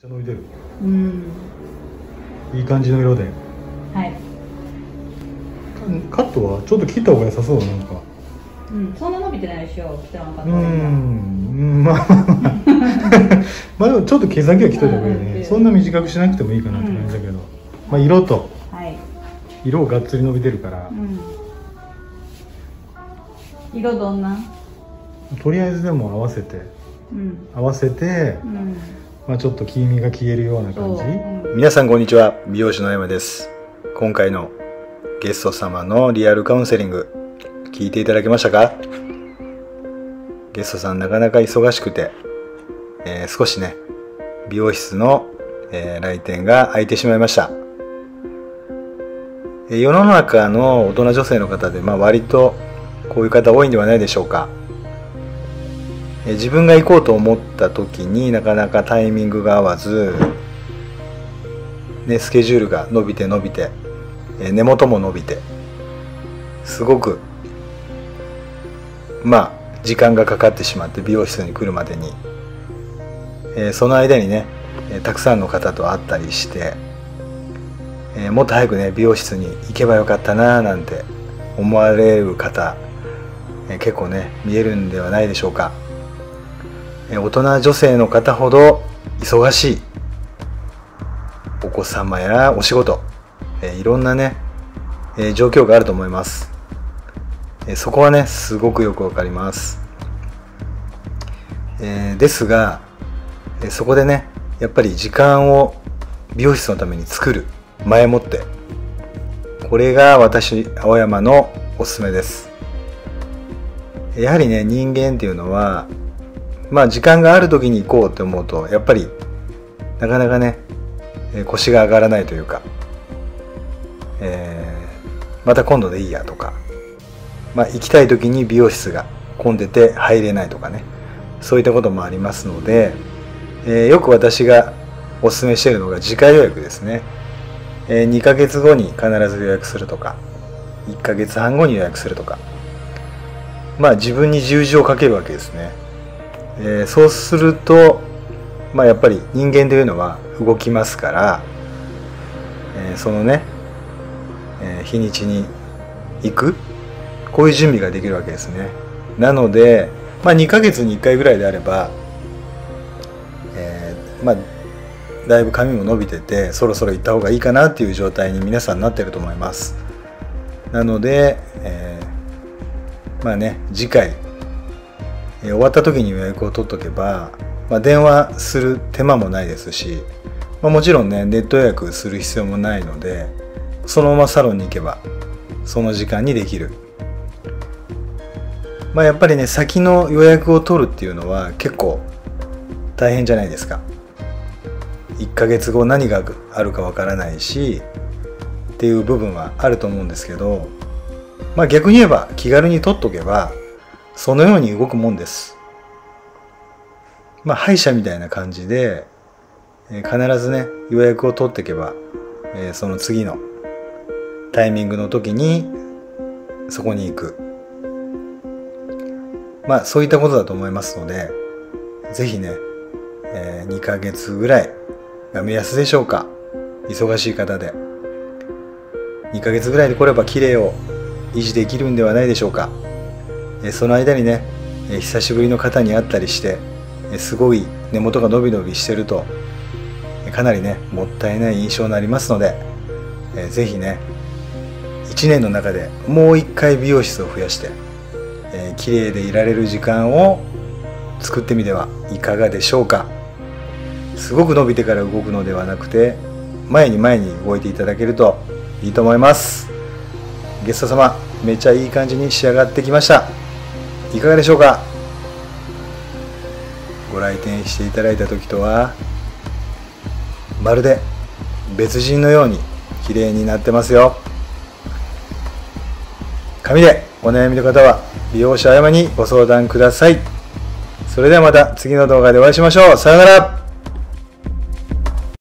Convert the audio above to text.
ちゃ伸びてる。うん。いい感じの色で。はい。カットはちょっと切った方が良さそうなんか。うんそんな伸びてないでしょ汚かったうーん。うんまあ。まあでもちょっと毛先は切っといた方がいいね。うんうんそんな短くしなくてもいいかなって感じだけど、まあ色と。はい。色がっつり伸びてるから。うん。色どんなとりあえずでも合わせて。うん。合わせて、うんまあ、ちょっと黄身が消えるような感じ？う。ん皆さんこんにちは。美容師の山です。今回のゲスト様のリアルカウンセリング聞いていただけましたか？ゲストさんなかなか忙しくて、えー少しね美容室の、えー来店が空いてしまいました。えー世の中の大人女性の方で、まあ、割とこういう方多いんではないでしょうか。えー自分が行こうと思った時になかなかタイミングが合わずね、スケジュールが伸びて伸びて、根元も伸びてすごくまあ時間がかかってしまって美容室に来るまでに、えその間にね、たくさんの方と会ったりして、えもっと早くね美容室に行けばよかったななんて思われる方、え結構ね見えるんではないでしょうか、大人女性の方ほど忙しいお子様やお仕事、えいろんなね、え状況があると思います、えそこはねすごくよくわかります、えですが、えそこでねやっぱり時間を美容室のために作る前もってこれが私青山のおすすめです。やはりね人間っていうのはまあ時間がある時に行こうって思うとやっぱりなかなかねえー腰が上がらないというか、えーまた今度でいいやとか、まあ、行きたい時に美容室が混んでて入れないとかねそういったこともありますので、えーよく私がお勧めしているのが次回予約ですね、え2ヶ月後に必ず予約するとか1ヶ月半後に予約するとかまあ自分に十字をかけるわけですね、えーそうするとまあやっぱり人間というのは動きますから、えーそのね、えー日にちに行くこういう準備ができるわけですね。なので、まあ、2ヶ月に1回ぐらいであれば、えーまあだいぶ髪も伸びててそろそろ行った方がいいかなっていう状態に皆さんなってると思います。なので、えーまあね次回えー終わった時に予約を取っとけば、まあ、電話する手間もないですし、まあ、もちろんねネット予約する必要もないのでそのままサロンに行けばその時間にできる。まあやっぱりね先の予約を取るっていうのは結構大変じゃないですか。1ヶ月後何があるかわからないしっていう部分はあると思うんですけどまあ逆に言えば気軽に取っとけばそのように動くもんです。まあ歯医者みたいな感じで、え必ずね予約を取っていけば、えその次のタイミングの時にそこに行く。まあそういったことだと思いますので、ぜひね、え2ヶ月ぐらいが目安でしょうか。忙しい方で。2ヶ月ぐらいで来れば綺麗を維持できるんではないでしょうか。その間にね、久しぶりの方に会ったりして、すごい根元が伸び伸びしてると、かなりねもったいない印象になりますので、えーぜひね1年の中でもう1回美容室を増やして、え綺麗でいられる時間を作ってみてはいかがでしょうか。すごく伸びてから動くのではなくて前に前に動いていただけるといいと思います。ゲスト様めちゃいい感じに仕上がってきました。いかがでしょうか？ご来店していただいた時とはまるで別人のように綺麗になってますよ。紙でお悩みの方は利用者あやまにご相談ください。それではまた次の動画でお会いしましょう。さようなら。